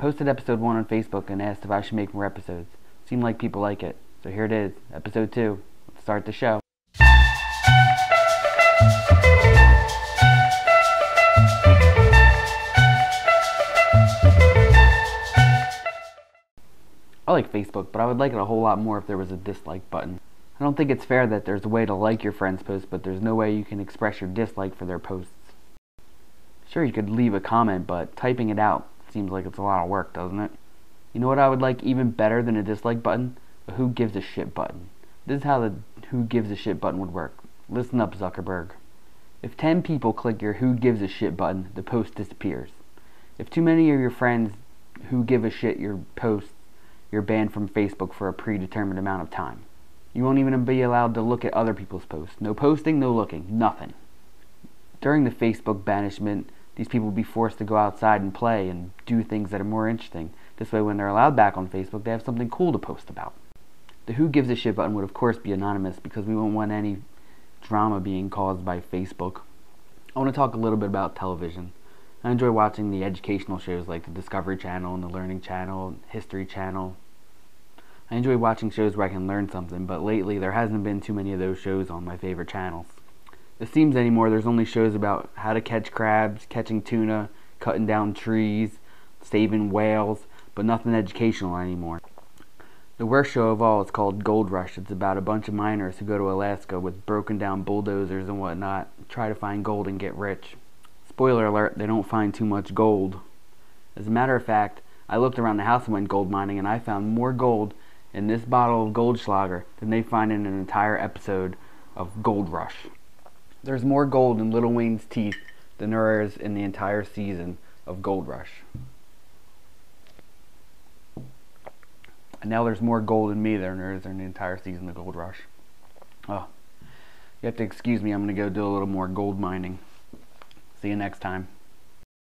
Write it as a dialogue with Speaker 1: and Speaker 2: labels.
Speaker 1: posted episode 1 on Facebook and asked if I should make more episodes. Seemed like people like it. So here it is, episode 2. Let's start the show. I like Facebook, but I would like it a whole lot more if there was a dislike button. I don't think it's fair that there's a way to like your friend's post, but there's no way you can express your dislike for their posts. Sure, you could leave a comment, but typing it out seems like it's a lot of work, doesn't it? You know what I would like even better than a dislike button? A who gives a shit button. This is how the who gives a shit button would work. Listen up, Zuckerberg. If 10 people click your who gives a shit button, the post disappears. If too many of your friends who give a shit your posts, you're banned from Facebook for a predetermined amount of time. You won't even be allowed to look at other people's posts. No posting, no looking, nothing. During the Facebook banishment, these people will be forced to go outside and play and do things that are more interesting. This way, when they're allowed back on Facebook, they have something cool to post about. The Who Gives a Shit button would, of course, be anonymous because we won't want any drama being caused by Facebook. I want to talk a little bit about television. I enjoy watching the educational shows like the Discovery Channel and the Learning Channel, History Channel. I enjoy watching shows where I can learn something, but lately there hasn't been too many of those shows on my favorite channels. It seems anymore there's only shows about how to catch crabs, catching tuna, cutting down trees, saving whales, but nothing educational anymore. The worst show of all is called Gold Rush. It's about a bunch of miners who go to Alaska with broken down bulldozers and whatnot, try to find gold and get rich. Spoiler alert, they don't find too much gold. As a matter of fact, I looked around the house and went gold mining and I found more gold in this bottle of Goldschlager than they find in an entire episode of Gold Rush. There's more gold in Lil Wayne's teeth than there is in the entire season of Gold Rush. And now there's more gold in me than there is in the entire season of Gold Rush. Oh, you have to excuse me, I'm going to go do a little more gold mining. See you next time.